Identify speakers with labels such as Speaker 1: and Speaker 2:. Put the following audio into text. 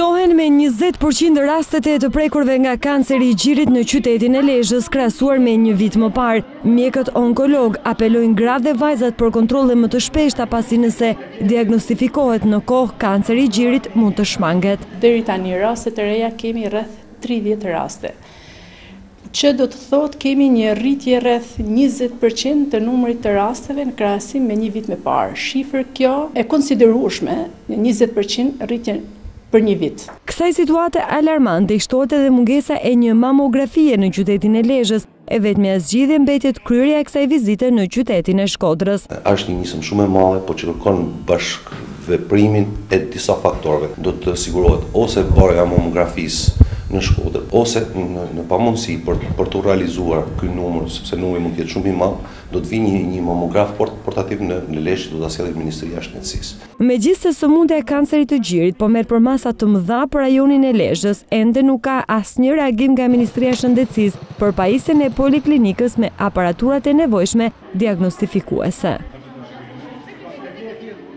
Speaker 1: Shtohen me njëzet për qind rastet e të prekurve nga kanceri i gjirit në qytetin e Lezhës krahasuar me një vit më parë. Mjekët onkologë apelojnë gratë dhe vajzat për kontrolle më të shpeshta pasi nëse diagnostifikohet në kohë kanceri i gjirit mund të shmanget.
Speaker 2: Deri tani rastet e reja kemi rreth tridhjetë raste. që do të thotë kemi një rritje rreth njëzet për qind të numrit të rasteve në krahasim me një vit më parë, shifër kjo e konsiderueshme, një njëzet për qind rritje për një vit.
Speaker 1: Kësaj situate alarmante i shtohet edhe mungesa e një mamografie në qytetin e Lezhës, e vetmja zgjidhje mbetet kryerja e kësaj vizite në qytetin e Shkodrës.
Speaker 3: Është një nismë shumë e madhe, po që kërkon bashkë veprimin e disa faktorëve do të sigurohet ose bërja e mamografisë në Shkodër ose në pamundësi për për t'u realizuar ky numër sepse numri mund të jetë shumë i madh do të vijë një një mamograf port portativ në në Lezhë që do ta sjellë Ministria
Speaker 1: e Shëndetësisë. Megjithëse sëmundja e kancerit të gjirit po merr përmasa të mëdha për rajonin e Lezhës, ende nuk ka asnjë reagim nga Ministria e Shëndetësisë për pajisjen e poliklinikës me aparaturat e nevojshme diagnostifikuese.